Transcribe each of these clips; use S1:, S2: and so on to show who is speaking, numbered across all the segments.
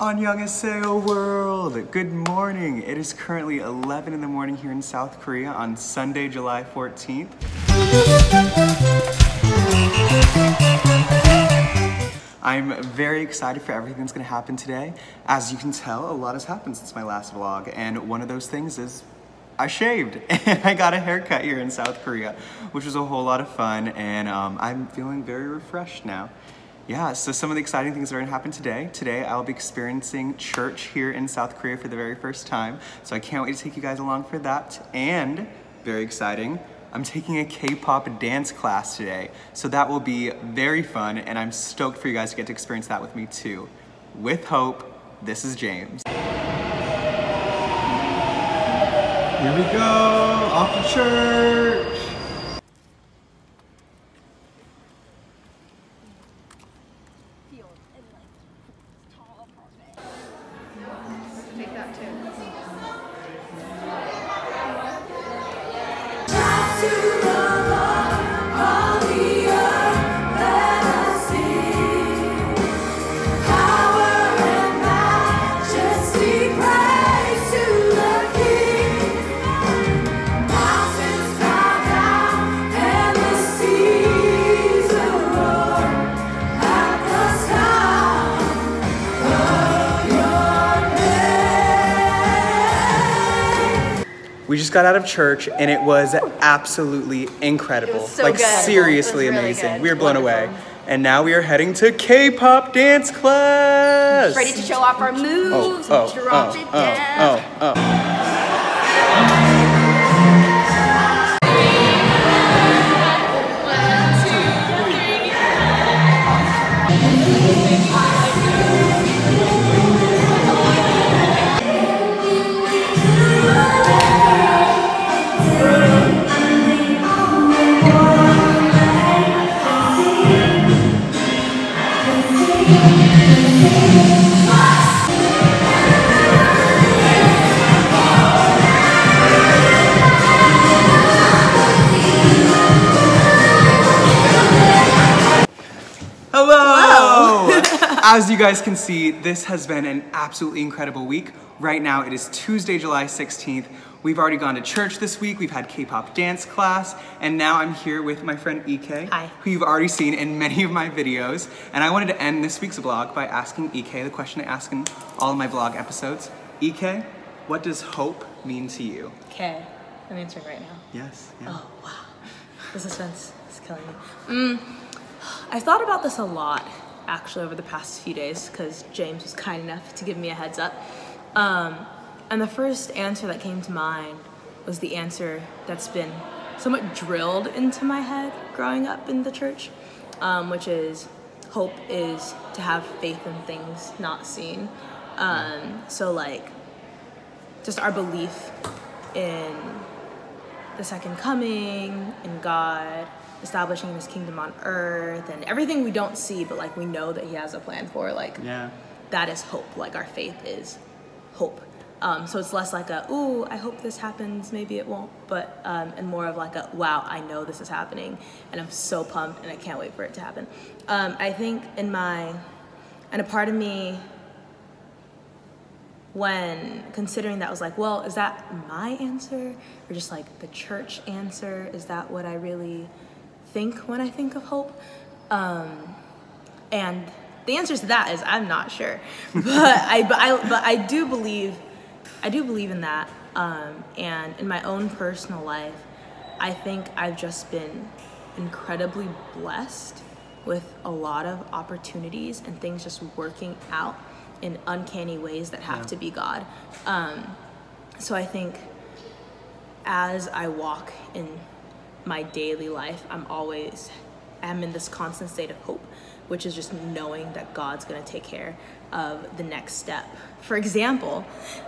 S1: Annyeonghaseyo world! Good morning! It is currently 11 in the morning here in South Korea on Sunday, July 14th. I'm very excited for everything that's gonna happen today. As you can tell, a lot has happened since my last vlog, and one of those things is I shaved and I got a haircut here in South Korea, which was a whole lot of fun, and um, I'm feeling very refreshed now. Yeah, so some of the exciting things that are gonna happen today. Today, I'll be experiencing church here in South Korea for the very first time, so I can't wait to take you guys along for that. And, very exciting, I'm taking a K-pop dance class today, so that will be very fun, and I'm stoked for you guys to get to experience that with me too. With hope, this is James. Here we go, off to church.
S2: Too.
S1: Just got out of church and it was absolutely incredible.
S2: so
S1: like
S2: good.
S1: seriously
S2: was really
S1: amazing.
S2: good.
S1: We were blown away. And now we are heading to K-pop dance class.
S2: Ready to show off our moves
S1: oh,
S2: and drop
S1: oh,
S2: it
S1: oh,
S2: down.
S1: oh, oh. Hello! As you guys can see, this has been an absolutely incredible week. Right now, it is Tuesday, July 16th. We've already gone to church this week, we've had K-pop dance class, and now I'm here with my friend IK,
S2: Hi.
S1: who you've already seen in many of my videos. And I wanted to end this week's vlog by asking IK the question I ask in all of my vlog episodes. IK, what does hope mean to you?
S3: Okay, I'm answering right now.
S1: Yes. Yeah.
S3: Oh wow, the suspense is killing me. Mm, I thought about this a lot actually over the past few days because James was kind enough to give me a heads up. Um, and the first answer that came to mind was the answer that's been somewhat drilled into my head growing up in the church, um, which is hope is to have faith in things not seen. Um, so like just our belief in the second coming in God, establishing his kingdom on earth and everything we don't see but like we know that he has a plan for like
S1: Yeah.
S3: that is hope. Like our faith is hope. Um, so it's less like a ooh i hope this happens maybe it won't but um, and more of like a wow i know this is happening and i'm so pumped and i can't wait for it to happen. Um, i think in my and a part of me when considering that was like well is that my answer? Or just like the church answer? Is that what i really think when i think of hope. Um, and the answer to that is i'm not sure. But i but i but i do believe i do believe in that. Um, and in my own personal life i think i've just been incredibly blessed with a lot of opportunities and things just working out in uncanny ways that have
S1: Yeah.
S3: to be god. Um, so i think as I walk in my daily life, I'm always am in this constant state of hope, which is just knowing that God's gonna take care of the next step. For example,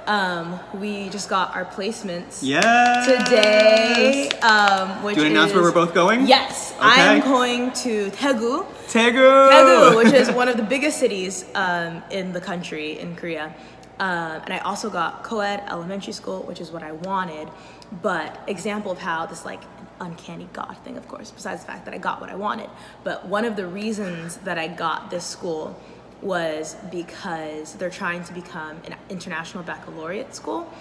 S3: um, we just got our placements
S1: Yes!
S3: today, um, which
S1: Do you announce where
S3: is-
S1: we're both going?
S3: Yes,
S1: Okay.
S3: I'm going to Daegu,
S1: Taegu!
S3: Daegu, which is one of the biggest cities um, in the country in Korea. Um, and I also got co-ed elementary school, which is what I wanted. But example of how this like uncanny God thing, of course, besides the fact that I got what I wanted. But one of the reasons that I got this school was because they're trying to become an international baccalaureate school.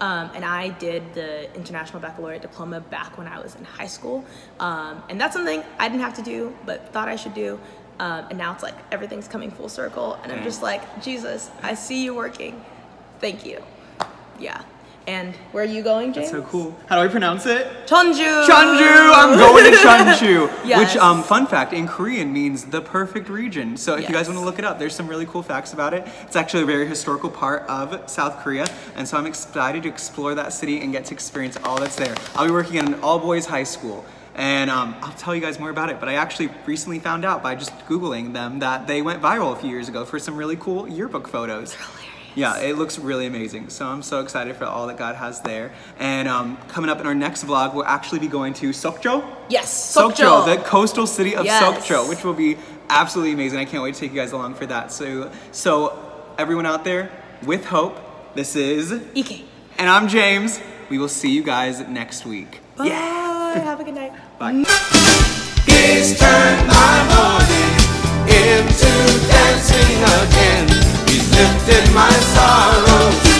S3: Um, and I did the international baccalaureate diploma back when I was in high school. Um, and that's something I didn't have to do, but thought I should do. Um, and now it's like everything's coming full circle. And I'm just like, Jesus, I see you working. Thank you. Yeah. And where are you going, James?
S1: So cool. How do I pronounce it?
S3: Jeonju.
S1: Jeonju! I'm going to Jeonju!
S3: Yes.
S1: Which, um, fun fact, in Korean means the perfect region. So if you guys want to look it up, there's some really cool facts about it. It's actually a very historical part of South Korea, and so I'm excited to explore that city and get to experience all that's there. I'll be working at an all-boys high school. And um, I'll tell you guys more about it, but I actually recently found out by just Googling them that they went viral a few years ago for some really cool yearbook photos. Yeah, it looks really amazing. So I'm so excited for all that God has there. And um, coming up in our next vlog, we'll actually be going to Sokcho.
S3: Yes.
S1: Sokcho, the coastal city of
S3: Yes.
S1: Sokcho, which will be absolutely amazing. I can't wait to take you guys along for that. So, so everyone out there, with hope, this is,
S3: Ike.
S1: and I'm James. We will see you guys next week.
S3: Bye. Yeah. Have a good night.
S1: Bye.
S4: He's turned my morning into dancing again. He's lifted my sorrows.